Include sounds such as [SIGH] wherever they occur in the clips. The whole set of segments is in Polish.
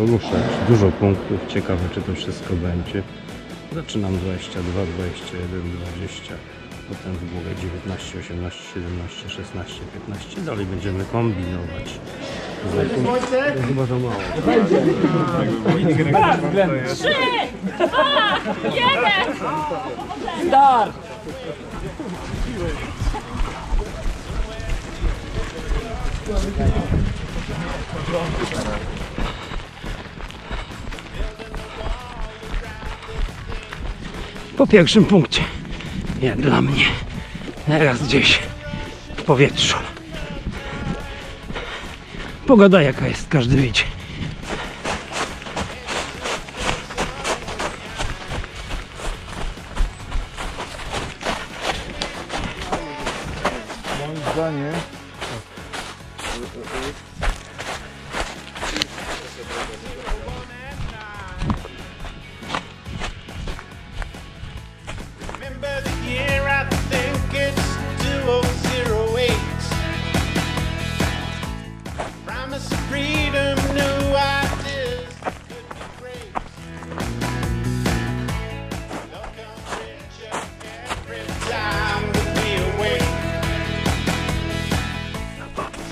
poruszać. Dużo punktów, ciekawe czy to wszystko będzie. Zaczynam 22, 21, 20, potem w głowę 19, 18, 17, 16, 15. Dalej będziemy kombinować. To chyba za mało. Start! Po pierwszym punkcie. Jak dla mnie. Teraz gdzieś w powietrzu. Pogoda jaka jest, każdy widzi. Moim zdaniem Promise of freedom, new ideas could be great. Love comes richer every time that we awake.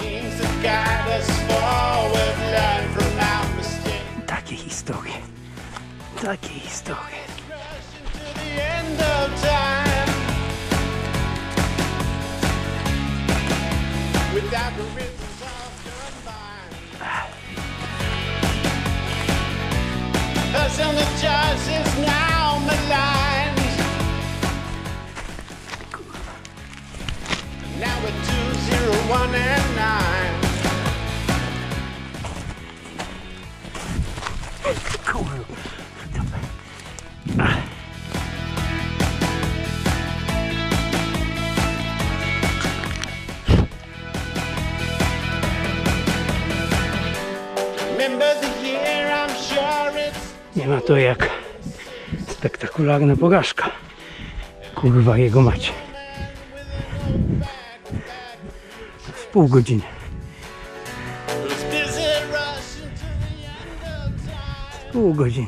Seems to guide us forward, learn from our mistakes. Takie historie. Takie historie. to the end of time without the rhythms And the judge is now maligned. Now we're two, zero, one, and nine. Nie ma to jak spektakularna porażka. Kurwa jego macie. W pół godziny. time. Pół godziny.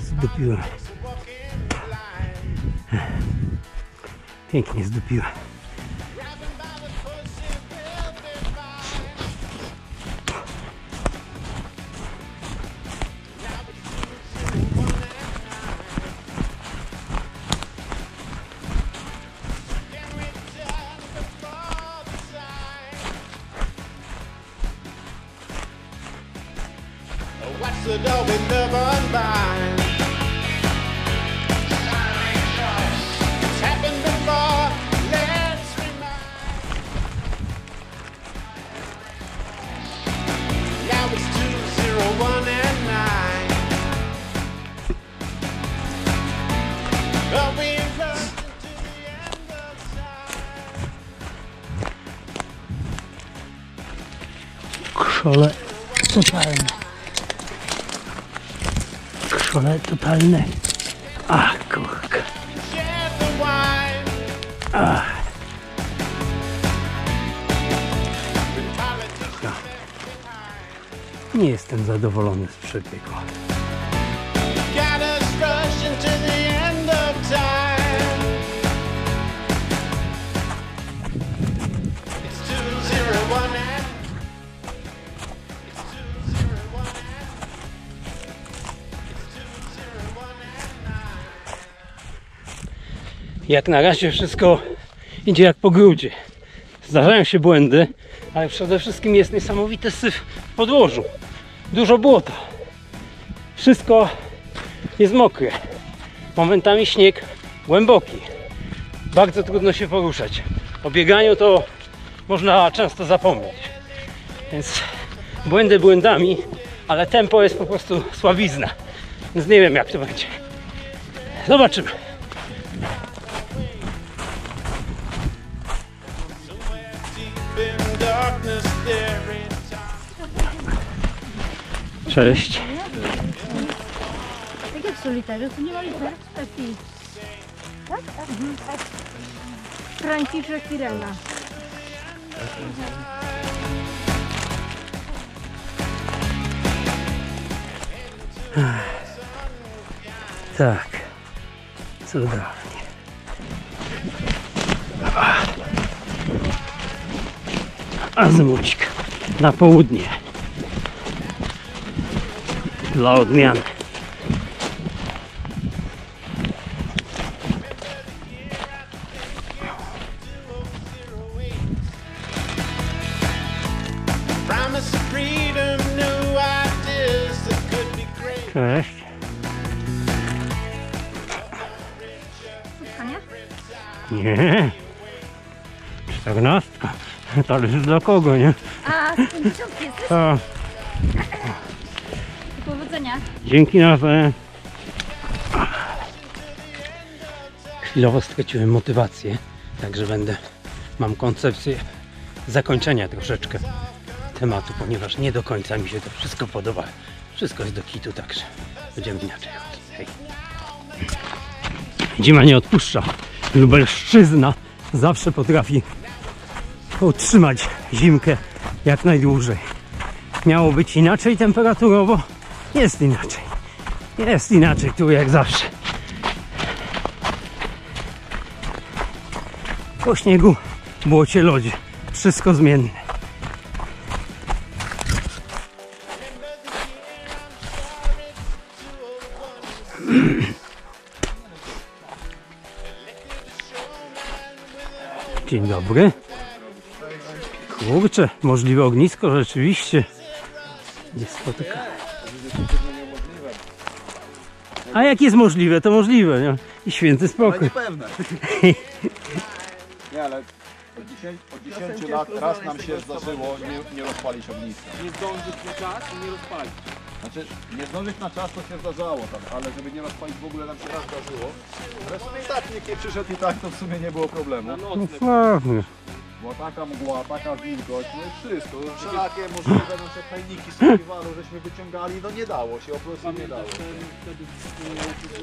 Zdupiłem. Pięknie zdupiłem. Krzole totalne. Krzole totalne. Ach kurka. Behind. Nie jestem zadowolony z przebiegu. Jak na razie wszystko idzie jak po grudzie. Zdarzają się błędy, ale przede wszystkim jest niesamowity syf w podłożu. Dużo błota. Wszystko jest mokre. Momentami śnieg głęboki. Bardzo trudno się poruszać. O bieganiu to można często zapomnieć. Więc błędy błędami, ale tempo jest po prostu słabizna. Więc nie wiem jak to będzie. Zobaczymy. Cześć. Tak jak w solitariu, tu nie ma liter. Taki. Tak? tak. Mhm. Franciszek Irena. Tak. Cuda. Azymucik na południe. Dla odmiany. Cześć. Nie. Czternastka. [LAUGHS] Zależy dla kogo, nie? A, z pięćdziesiątki jesteś? A, Powodzenia. dzięki nawzajem. Chwilowo straciłem motywację, także będę, mam koncepcję zakończenia troszeczkę tematu, ponieważ nie do końca mi się to wszystko podoba. Wszystko jest do kitu, także będziemy inaczej chodzić. Hej. Zima nie odpuszcza. Lubelszczyzna zawsze potrafi utrzymać zimkę jak najdłużej. Miało być inaczej temperaturowo, jest inaczej. Jest inaczej tu jak zawsze. Po śniegu, błocie, lodzie. Wszystko zmienne. Dzień dobry. Kurczę, możliwe ognisko rzeczywiście. Nie spotyka. A jak jest możliwe, to możliwe, nie? I święty Ale spokój. niepewne. [LAUGHS] Nie, ale od 10, od 10 lat raz nam się zdarzyło nie, nie rozpalić ogniska. nie zdążyć na czas i nie rozpalić. Znaczy, nie zdążyć na czas to się zdarzało tam, ale żeby nie rozpalić w ogóle nam się raz zdarzyło. Ale w sumie i tak nikt nie przyszedł i tak to w sumie nie było problemu. Na No nocne. Była taka mgła, taka wilgoć, no i wszystko. Wszelakie możliwe nasze fajniki z festiwalu żeśmy wyciągali, no nie dało się, po prostu nie dało.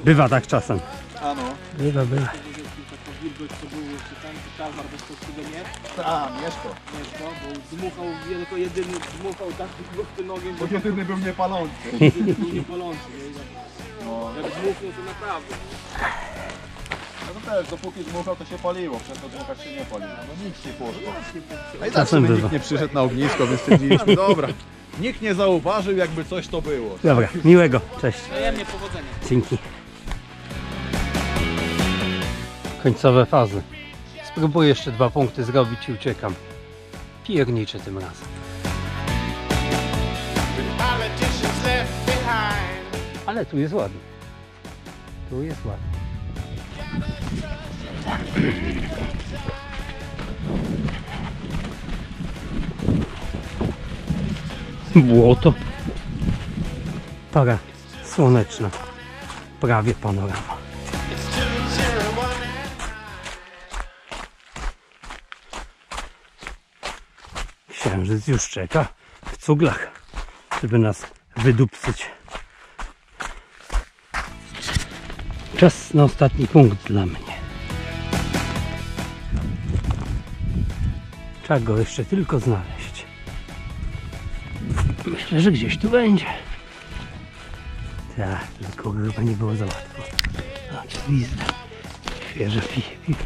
Bywa tak czasem. Ano, Bywa, bywa. taka wilgoć to był jeszcze ten Kalmar bezpośrednio nie, a, Mieszko. Mieszko, bo dmuchał, jako jedyny dmuchał tak tym ogień, Bo jedyny był niepalący. jedyny był niepalący. nie? No, Jak dmuchnął to naprawdę. No to też, dopóki dmuchał to się paliło, przez to dmuchać się nie paliło. No nic nie poszło. A i tak Czasem sobie bywa. nikt nie przyszedł na ognisko, więc stwierdziliśmy, dobra. Nikt nie zauważył, jakby coś to było. Dobra, miłego. Cześć. Wzajemnie powodzenia. Dzięki. Końcowe fazy. Spróbuję jeszcze dwa punkty zrobić i uciekam. Pierniczę tym razem. Ale tu jest ładnie. Tu jest ładnie. Błoto. Para słoneczna. Prawie panorama. Księżyc już czeka w cuglach, żeby nas wydupcyć. Czas na ostatni punkt dla mnie. Trzeba go jeszcze tylko znaleźć. Myślę, że gdzieś tu będzie. Tak, tylko chyba nie było za łatwo. A, gwizda. Świeże piwo.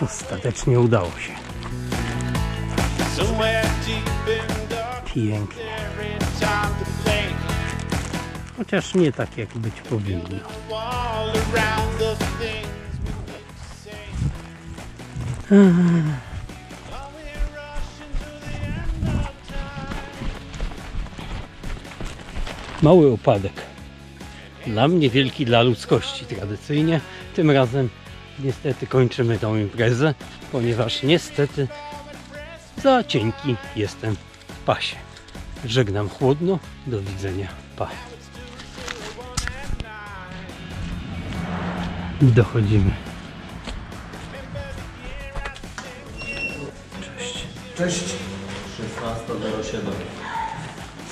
Ostatecznie udało się. Pięknie. Chociaż nie tak jak być powinno. Mały opadek. Dla mnie wielki dla ludzkości tradycyjnie. Tym razem niestety kończymy tą imprezę, ponieważ niestety za cienki jestem w pasie. Żegnam chłodno. Do widzenia. Pa. Dochodzimy. Cześć. Cześć. 16.07.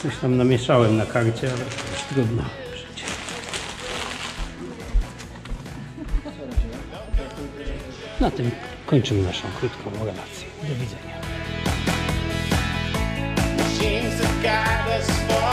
Coś tam namieszałem na karcie, ale już trudno. Na tym kończymy naszą krótką relację. Do widzenia. seems to guide us.